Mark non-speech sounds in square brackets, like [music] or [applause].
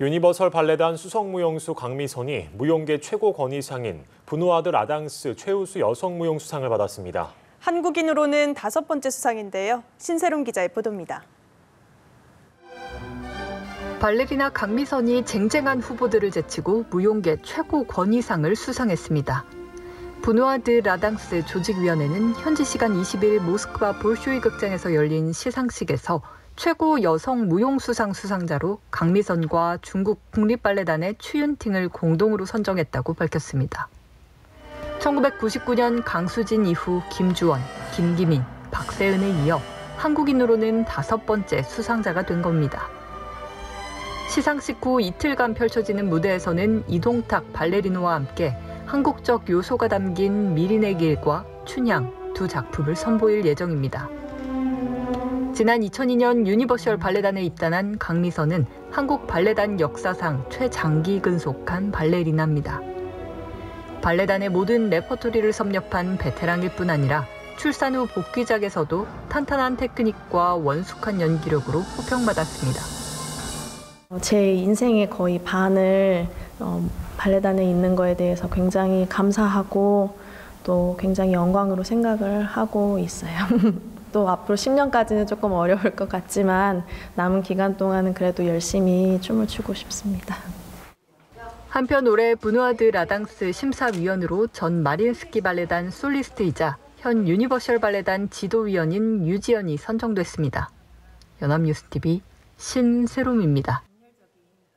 유니버설 발레단 수석무용수 강미선이 무용계 최고 권위상인 브누아 드 라 당스 최우수 여성 무용수상을 받았습니다. 한국인으로는 다섯 번째 수상인데요. 신새롬 기자의 보도입니다. 발레리나 강미선이 쟁쟁한 후보들을 제치고 무용계 최고 권위상을 수상했습니다. 브누아 드 라 당스 조직위원회는 현지 시간 20일 모스크바 볼쇼이 극장에서 열린 시상식에서 최고 여성 무용수상 수상자로 강미선과 중국 국립발레단의 추윤팅을 공동으로 선정했다고 밝혔습니다. 1999년 강수진 이후 김주원, 김기민, 박세은에 이어 한국인으로는 다섯 번째 수상자가 된 겁니다. 시상식 후 이틀간 펼쳐지는 무대에서는 이동탁 발레리노와 함께 한국적 요소가 담긴 미린의 길과 춘향 두 작품을 선보일 예정입니다. 지난 2002년 유니버셜 발레단에 입단한 강미선은 한국 발레단 역사상 최장기 근속한 발레리나입니다. 발레단의 모든 레퍼토리를 섭렵한 베테랑일 뿐 아니라 출산 후 복귀작에서도 탄탄한 테크닉과 원숙한 연기력으로 호평받았습니다. 제 인생의 거의 반을 어, 발레단에 있는 거에 대해서 굉장히 감사하고 또 굉장히 영광으로 생각을 하고 있어요. [laughs] 또 앞으로 10년까지는 조금 어려울 것 같지만 남은 기간 동안은 그래도 열심히 춤을 추고 싶습니다. 한편 올해 브누아 드 라 당스 심사위원으로 전 마린스키 발레단 솔리스트이자 현 유니버셜 발레단 지도위원인 유지연이 선정됐습니다. 연합뉴스TV 신새롬입니다.